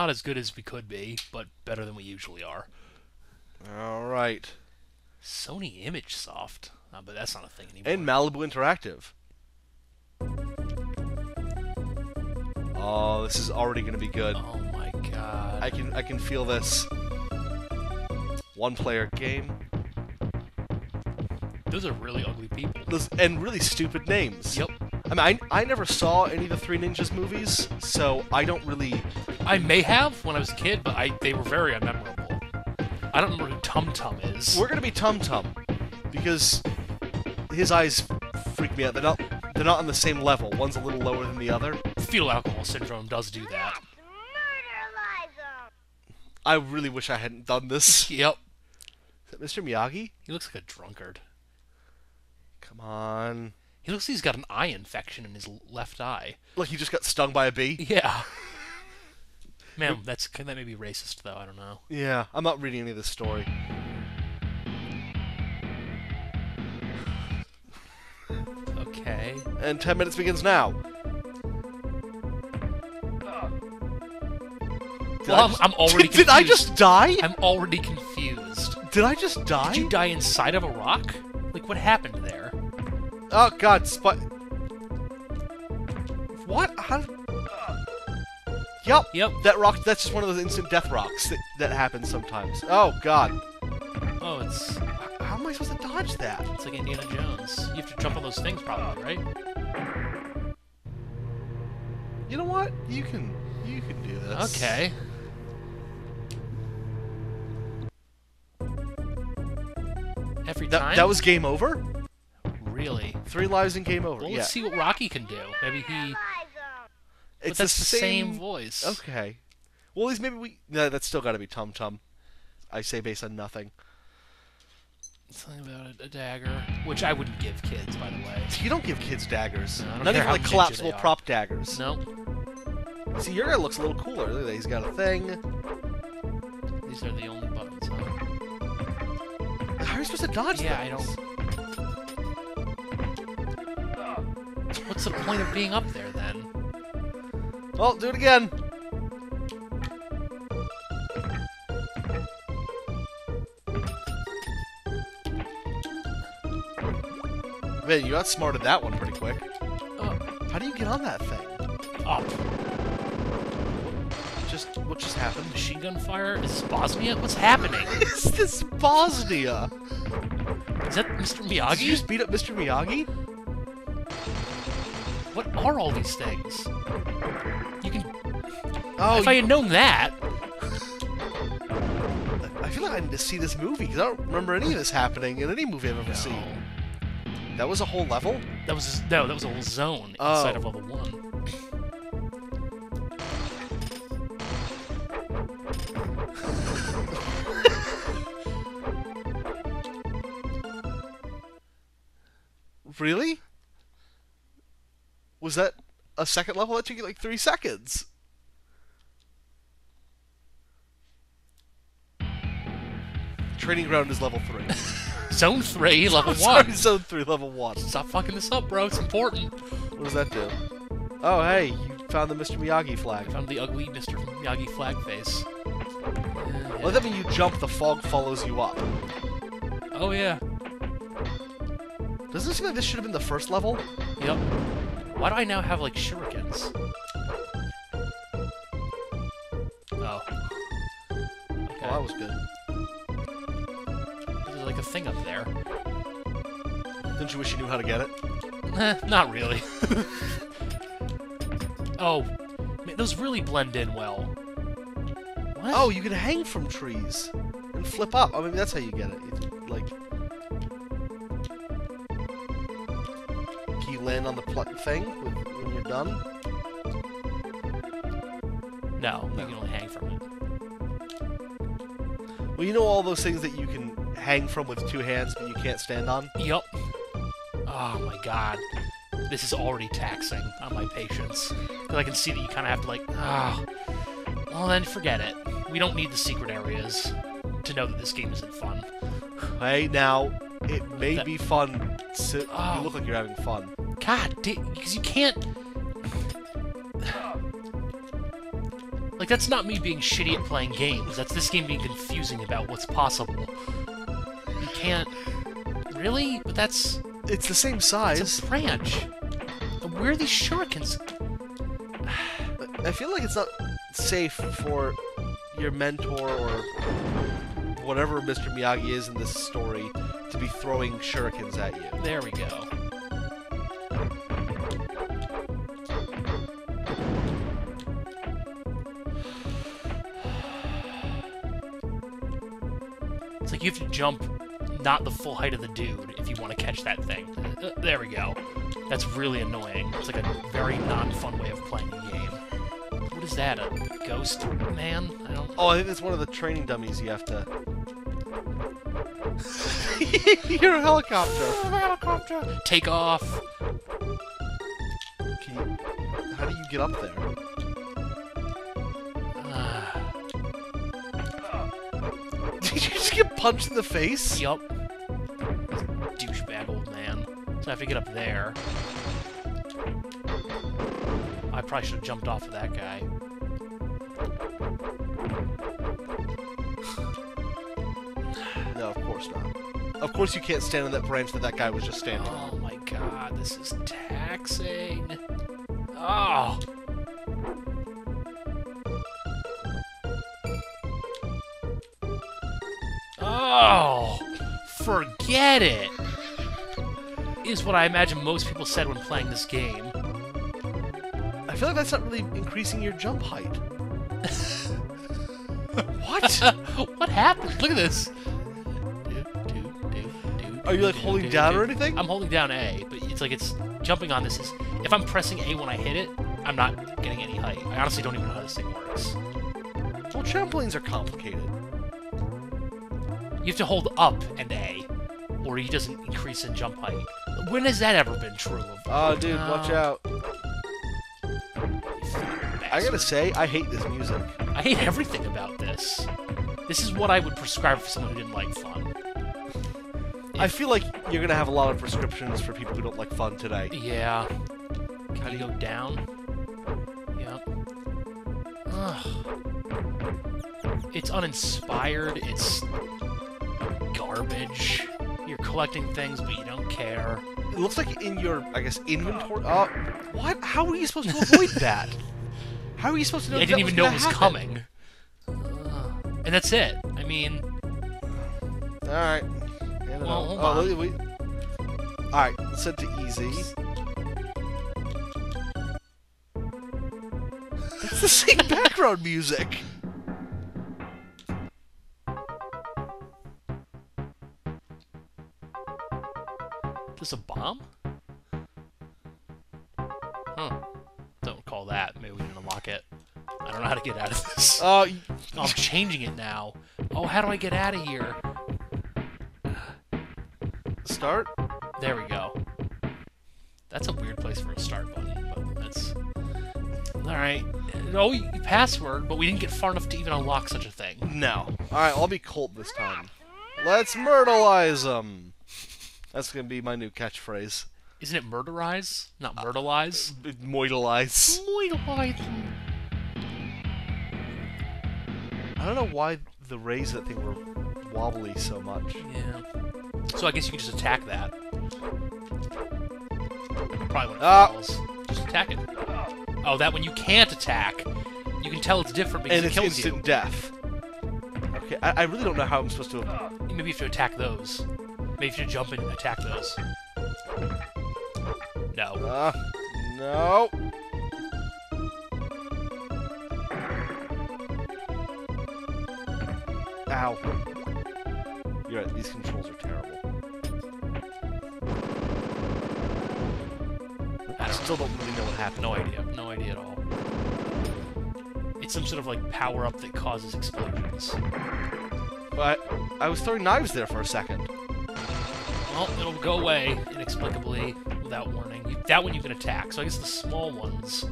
not as good as we could be, but better than we usually are. All right. Sony Imagesoft. Uh, but that's not a thing anymore. And Malibu Interactive. Oh, this is already going to be good. oh my god. I can I can feel this. One player game. Those are really ugly people. Those, and really stupid names. Yep. I mean, I, I never saw any of the Three Ninjas movies, so I don't really. I may have when I was a kid, but I they were very unmemorable. I don't remember who Tum Tum is. We're gonna be Tum Tum, because his eyes freak me out. They're not they're not on the same level. One's a little lower than the other. Fetal alcohol syndrome does do that. I really wish I hadn't done this. Yep. Is that Mr. Miyagi? He looks like a drunkard. Come on. He looks like he's got an eye infection in his left eye. Like he just got stung by a bee. Yeah. Man, that's that may be racist though. I don't know. Yeah, I'm not reading any of this story. Okay. And 10 minutes begins now. Did Well, I I'm, just- I'm already Did, did I just die? I'm already confused. Did I just die? Did you die inside of a rock? Like what happened there? Oh god, spy. Yup. Yep. That rock. That's just one of those instant death rocks that, that happens sometimes. Oh god. Oh, it's How am I supposed to dodge that? it's like Indiana Jones. You have to jump on those things probably, right? You know what? You can. You can do this. Okay. Every That, time. that was game over. really. Three lives and game over. Well, let's see what Rocky can do. Maybe he. It's that's the the same, voice. Okay. Well, at least maybe we. No, that's still got to be Tum Tum. I say based on nothing. Something about a, a dagger, which I wouldn't give kids, by the way. You don't give kids daggers. No, I don't Not even like collapsible prop daggers. No, See, your guy looks a little cooler. Look at that. He's got a thing. these are the only buttons. Huh? How are you supposed to dodge Yeah, I don't. What's the point of being up there then? Well, do it again. Man, you outsmarted that one pretty quick. Oh, How do you get on that thing? up. Just what just happened? Machine gun fire? Is this Bosnia? What's happening? Is this Bosnia? Is that Mr. Did you Miyagi? just beat up Mr. Miyagi? What are all these things? You can. Oh, if I had known that, I feel like I need to see this movie because I don't remember any of this happening in any movie I've ever seen. That was a whole level. that was no, that was a whole zone Oh. inside of oh. level one. Really? Was that a second level? That took you like three seconds. Training ground is level three. Zone three, level Sorry, one. zone three, level one. Stop fucking this up, bro. It's important. What does that do? Oh, hey, you found the Mr. Miyagi I flag. found the ugly Mr. Miyagi flag face. Well, that mean you jump, the fog follows you up. Oh yeah. Doesn't it seem like this should have been the first level? Yep. Why do I now have like shurikens? Oh. Okay. Oh, that was good. There's like a thing up there. Don't you wish you knew how to get it? Eh, not really. oh, man, those really blend in well. What? Oh, you can hang from trees and flip up. I mean, that's how you get it. Like, you land on the thing when, when you're done? no, you can only hang from it. Well, you know all those things that you can hang from with two hands, but you can't stand on. Yup. Oh my god. This is already taxing on my patience. Because I can see that you kind of have to, like, ah. well, then forget it. We don't need the secret areas to know that this game isn't fun. Hey, now it may That- be fun. Oh. You look like you're having fun. God, because you can't. Like, that's not me being shitty at playing games. That's this game being confusing about what's possible. You can't... Really? But that's... It's the same size. It's a branch. Where are these shurikens? I feel like it's not safe for your mentor or whatever Mr. Miyagi is in this story to be throwing shurikens at you. There we go. It's like you have to jump not the full height of the dude if you want to catch that thing. Uh, there we go. That's really annoying. It's like a very non-fun way of playing the game. What is that? A ghost man? I don't. Oh, I think that's one of the training dummies you have to. You're a helicopter. Helicopter. Take off. Can you, how do you get up there? Just get punched in the face? yup. Douchebag old man. So I have to get up there. I probably should have jumped off of that guy. No, of course not. Of course you can't stand on that branch that that guy was just standing on. Oh my god, this is taxing. Oh. Oh, forget it. Is what I imagine most people said when playing this game. I feel like that's not really increasing your jump height. what? what happened? Look at this. Do, do, do, do, Are you like holding down or anything? I'm holding down A, but it's like it's jumping on this is if I'm pressing A when I hit it, I'm not getting any height. I honestly don't even know how this thing works. Well, trampolines are complicated. You have to hold up and A, or he doesn't increase in jump height. When has that ever been true? Oh, dude, watch out. I gotta say, I hate this music. I hate everything about this. This is what I would prescribe for someone who didn't like fun. I feel like you're gonna have a lot of prescriptions for people who don't like fun today. Yeah. Can you go down? Yep. Ugh. It's uninspired. It's garbage. You're collecting things, but you don't care. It looks like in your, I guess, inventory. Uh, what? How are you supposed to avoid that? How are you supposed to know? I didn't even know it was happen? coming. Ugh. and that's it. I mean, All right. Well, hold oh, on. wait, wait. All right, set to easy. That's the same background music. This a bomb? Huh. Don't recall that. Maybe we didn't unlock it. I don't know how to get out of this. Uh, Oh, I'm changing it now. Oh, how do I get out of here? start. There we go. That's a weird place for a start button, but that's... Alright. No password, but we didn't get far enough to even unlock such a thing. No. All right, I'll be Colt this time. Let's myrtleize them. That's gonna be my new catchphrase. Isn't it murderize? Not myrtleize? Moidalize. Myrtleize. I don't know why the rays that thing were wobbly so much. Yeah. So I guess you can just attack that. Probably when Ah. falls. Just attack it. Oh, that one you can't attack. You can tell it's different because and it it's kills instant you. death. Okay, I, I really don't know how I'm supposed to. Maybe you have to attack those. Maybe you should jump in and attack those. No. Uh, no. Ow. You're right, these controls are terrible. I I still don't really know what happened. No idea. No idea at all. It's some sort of like power up that causes explosions. But I was throwing knives there for a second. Well, it'll go away inexplicably without warning. You, that one you can attack. So I guess the small ones.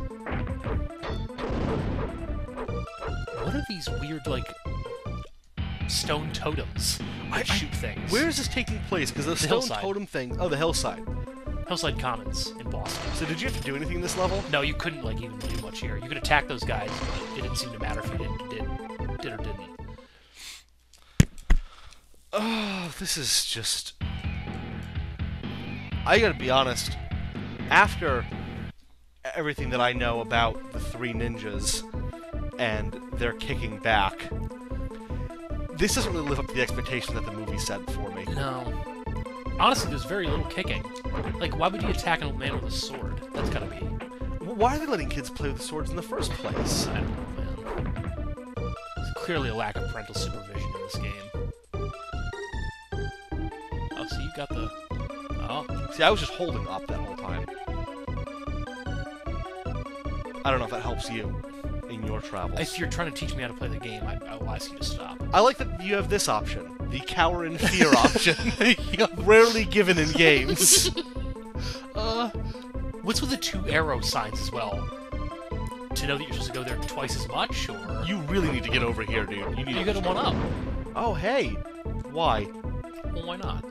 What are these weird like stone totems that I- I- shoot things? Where is this taking place? Because those The stone hillside. totem things. Oh, the hillside. Hillside Commons in Boston. So did you have to do anything in this level? No, you couldn't like even do much here. You could attack those guys, but it didn't seem to matter if you did, did, did or didn't. Oh, this is just. I gotta be honest. After everything that I know about the three ninjas and their kicking back, this doesn't really live up to the expectations that the movie set for me. No. Honestly, there's very little kicking. Like, why would you attack an old man with a sword? That's gotta be. Why are they letting kids play with swords in the first place? I don't know, man. There's clearly a lack of parental supervision in this game. Oh, so you got the. Oh, See, I was just holding up that whole time. I don't know if that helps you in your travels. if you're trying to teach me how to play the game, I, I will ask you to stop. I like that you have this option, the cower in fear option. Rarely given in games. Uh, what's with the two arrow signs as well? To know that you're supposed to go there twice as much, or You really need to get over here, dude. You need you to got a one up? Oh, hey. Why? Well, why not?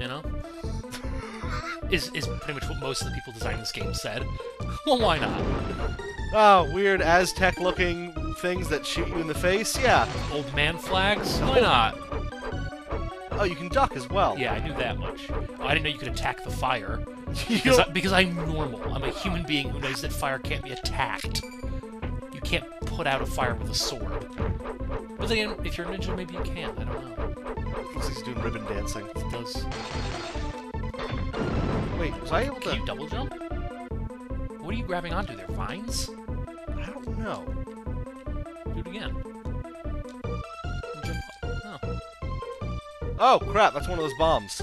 You know, is is pretty much what most of the people designing this game said. Well, why not? Oh, weird Aztec-looking things that shoot you in the face? Yeah. Old man flags? Why not? Oh, you can duck as well. Yeah, I knew that much. Oh, I didn't know you could attack the fire. Because, I, because I'm normal. I'm a human being who knows that fire can't be attacked. You can't put out a fire with a sword. But then, if you're a ninja, maybe you can. I don't know. Looks like he's doing ribbon dancing. It does. Wait, was I able Can to... you double jump? What are you grabbing onto there? Vines? I don't know. Do it again. Jump up. Oh. Oh, crap, that's one of those bombs.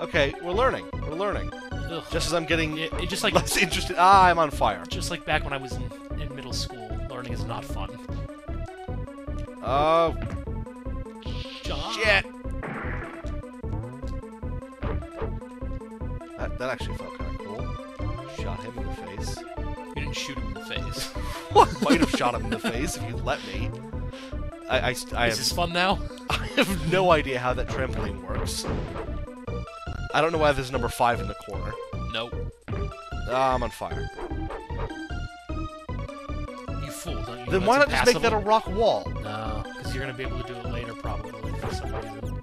Okay, we're learning. We're learning. Ugh. Just as I'm getting It, it just like less interested... Ah, I'm on fire. just like back when I was in, in middle school, learning is not fun. Oh, Jump. shit! That, that actually felt kind of cool. Shot him in the face. You didn't shoot him in the face. what? Might have shot him in the face if you let me. I, I, I, Is have, this fun now? I have no idea how that trampoline works. I don't know why there's number five in the corner. Nope. Ah, I'm on fire. You fool, don't you? Then why not just make that a rock wall? No, because you're gonna be able to do it later, probably for some reason.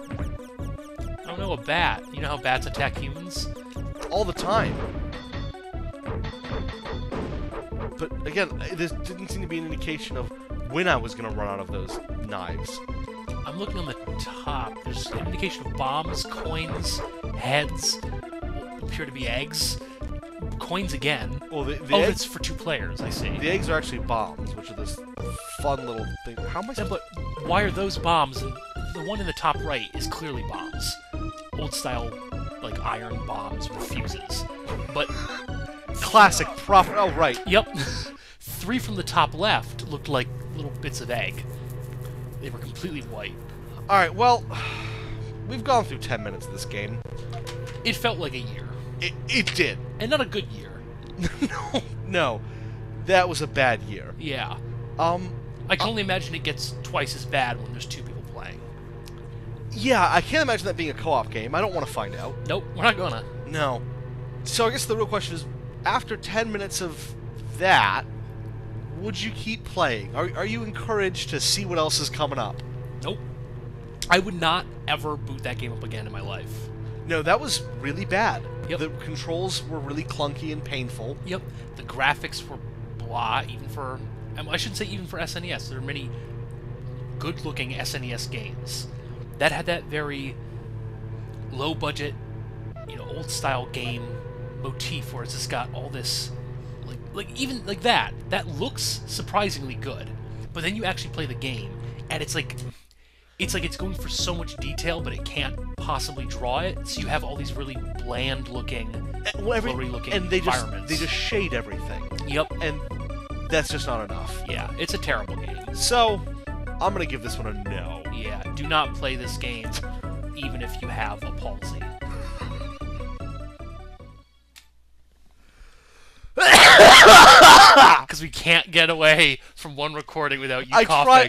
I don't know a bat. You know how bats attack humans? All the time. But again, there didn't seem to be an indication of when I was going to run out of those knives. I'm looking on the top. There's an indication of bombs, coins, heads, appear to be eggs, coins again. Well, the, the, oh, egg- it's for two players. I see. the eggs are actually bombs, which are this fun little thing. How am I Yeah, but why are those bombs? And the one in the top right is clearly bombs, old style, like iron bombs with fuses. But Classic, proper. Oh, right. Yep. Three from the top left looked like little bits of egg. They were completely white. All right. Well, we've gone through ten minutes of this game. It felt like a year. It, it did. And not a good year. no, no, that was a bad year. Yeah. Um, I can only imagine it gets twice as bad when there's two people playing. Yeah, I can't imagine that being a co-op game. I don't want to find out. Nope, we're not gonna. No. So I guess the real question is, after 10 minutes of that, would you keep playing? Are, are you encouraged to see what else is coming up? Nope. I would not ever boot that game up again in my life. No, that was really bad. Yep. The controls were really clunky and painful. Yep. The graphics were blah, even for. um, I shouldn't say even for SNES. There are many good looking SNES games that had that very low budget, you know, old style game motif where it's just got all this. Like, like even like that. That looks surprisingly good. But then you actually play the game, and it's like. It's like it's going for so much detail, but it can't possibly draw it. So you have all these really bland looking, And, well, every- looking and they just environments. they just shade everything, Yep. and that's just not enough. Yeah, it's a terrible game. So I'm gonna give this one a no. Yeah, do not play this game, even if you have a palsy. Because we can't get away from one recording without you I coughing. tried.